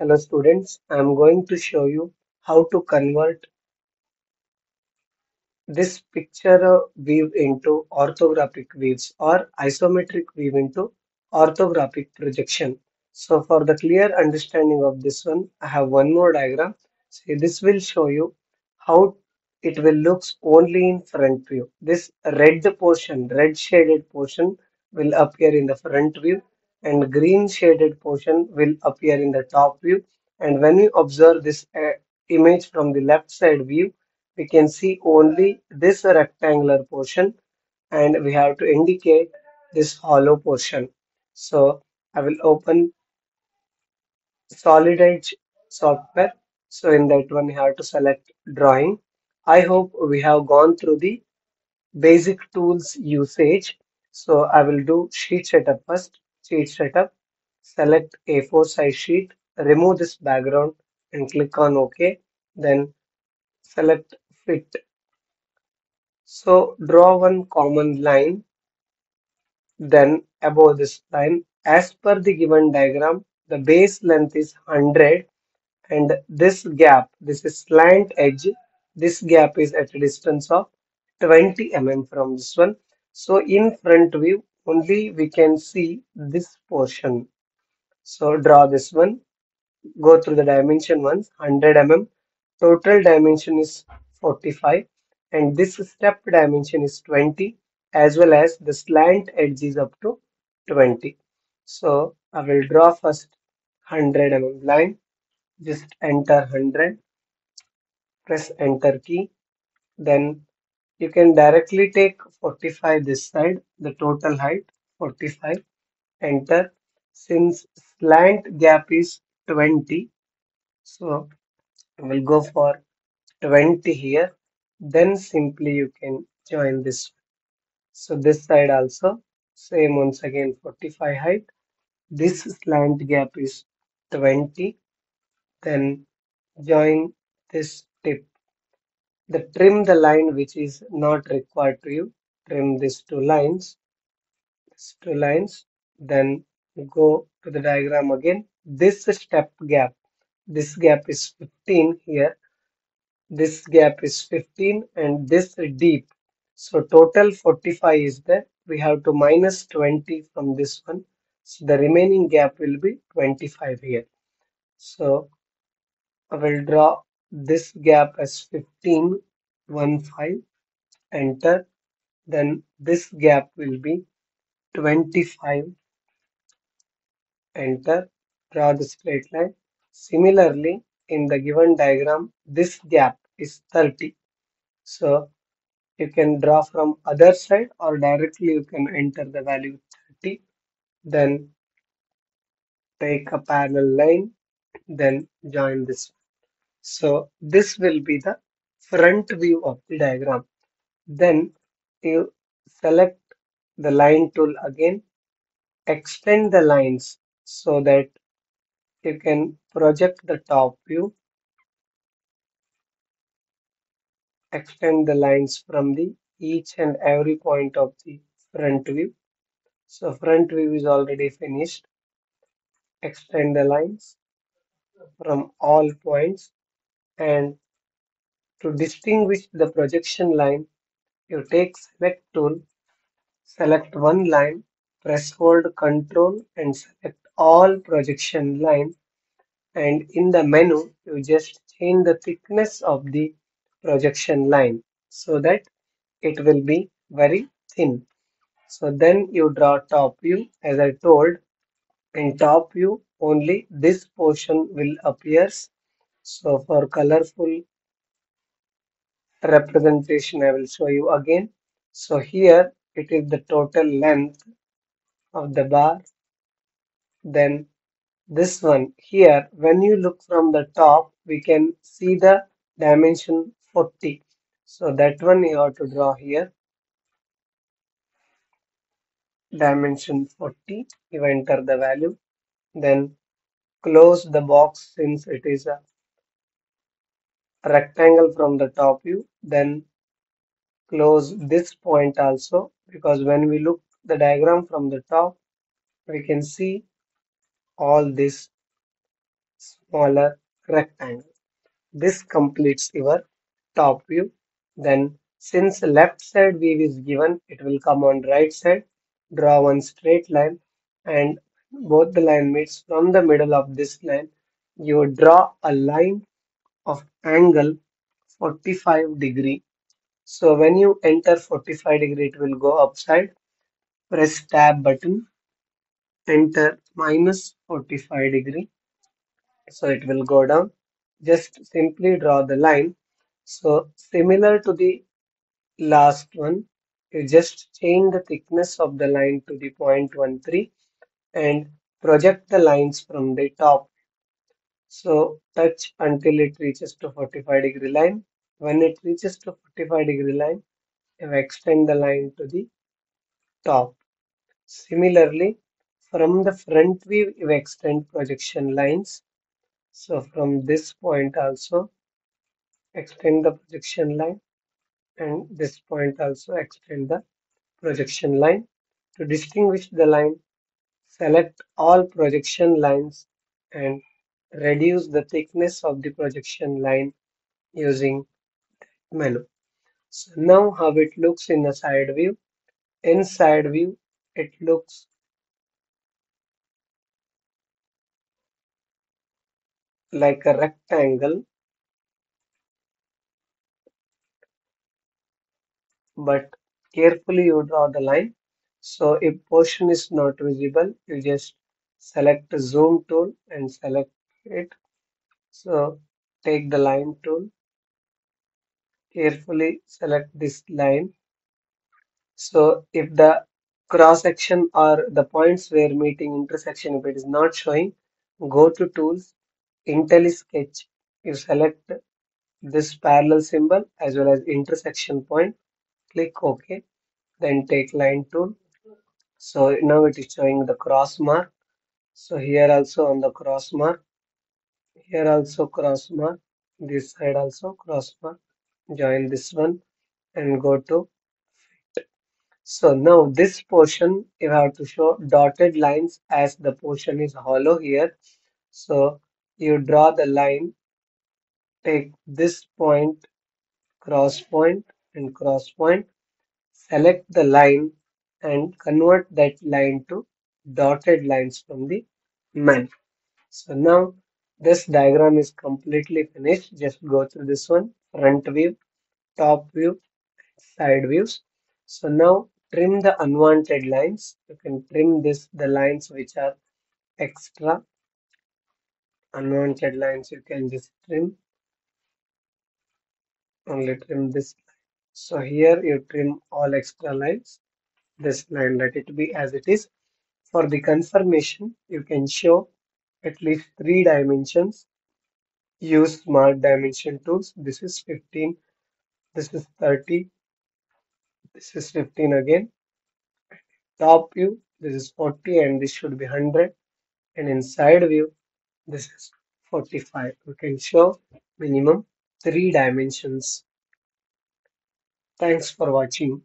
Hello students, I am going to show you how to convert this picture view into orthographic views or isometric view into orthographic projection. So for the clear understanding of this one, I have one more diagram. See, this will show you how it will looks only in front view. This red portion, red shaded portion will appear in the front view and green shaded portion will appear in the top view. And when you observe this uh, image from the left side view, we can see only this rectangular portion and we have to indicate this hollow portion. So I will open Solid Edge software. So in that one, you have to select drawing. I hope we have gone through the basic tools usage. So I will do sheet setup first. Sheet setup, select A4 size sheet, remove this background and click on OK. Then select fit. So draw one common line, then above this line, as per the given diagram, the base length is 100 and this gap, this is slant edge, this gap is at a distance of 20 mm from this one. So in front view, only we can see this portion. So draw this one, go through the dimension ones, 100 mm, total dimension is 45 and this step dimension is 20 as well as the slant edge is up to 20. So I will draw first 100 mm line, just enter 100, press enter key, then you can directly take 45 this side, the total height 45, enter. Since slant gap is 20, so we'll go for 20 here. Then simply you can join this so this side also same once again 45 height. This slant gap is 20 then join this the trim the line which is not required to you. Trim these two lines these two lines then go to the diagram again. This step gap this gap is 15 here. This gap is 15 and this deep. So total 45 is there. We have to minus 20 from this one. So the remaining gap will be 25 here. So I will draw this gap as 15 1 5 enter then this gap will be 25 enter draw the straight line. Similarly in the given diagram this gap is 30 so you can draw from other side or directly you can enter the value 30 then take a parallel line then join this so this will be the front view of the diagram. Then you select the line tool again. Extend the lines so that you can project the top view. Extend the lines from the each and every point of the front view. So front view is already finished. Extend the lines from all points and to distinguish the projection line you take select tool select one line press hold control and select all projection line. And in the menu you just change the thickness of the projection line so that it will be very thin. So then you draw top view. As I told in top view only this portion will appears so for colorful representation I will show you again. So here it is the total length of the bar. Then this one here when you look from the top we can see the dimension 40 so that one you have to draw here. Dimension 40 you enter the value. Then close the box since it is a rectangle from the top view then close this point also because when we look the diagram from the top we can see all this smaller rectangle. This completes your top view. Then since left side view is given, it will come on right side. Draw one straight line and both the line meets from the middle of this line. You draw a line of angle 45 degree. So when you enter 45 degree, it will go upside. Press tab button, enter minus 45 degree. So it will go down. Just simply draw the line. So similar to the last one, you just change the thickness of the line to the 0.13 and project the lines from the top. So touch until it reaches to 45 degree line. When it reaches to 45 degree line, you extend the line to the top. Similarly, from the front view, you extend projection lines. So from this point also extend the projection line and this point also extend the projection line. To distinguish the line, select all projection lines and reduce the thickness of the projection line using menu. So now how it looks in the side view. In side view, it looks like a rectangle, but carefully you draw the line. So if portion is not visible, you just select zoom tool and select it. So take the line tool, carefully select this line. So if the cross section or the points where meeting intersection, if it is not showing, go to tools, IntelliSketch. You select this parallel symbol as well as intersection point. Click OK. Then take line tool. So now it is showing the cross mark. So here also on the cross mark. Here also cross mark. This side also cross mark. Join this one and go to fit. So now this portion you have to show dotted lines as the portion is hollow here. So you draw the line, take this point, cross point and cross point, select the line and convert that line to dotted lines from the menu. So now this diagram is completely finished. Just go through this one, front view, top view, side views. So now trim the unwanted lines. You can trim this, the lines which are extra. Unwanted lines you can just trim. Only trim this. So here you trim all extra lines. This line let it be as it is. For the confirmation, you can show at least three dimensions. Use smart dimension tools. This is 15. This is 30. This is 15 again. Top view, this is 40 and this should be 100. And inside view, this is 45. We can show minimum three dimensions. Thanks for watching.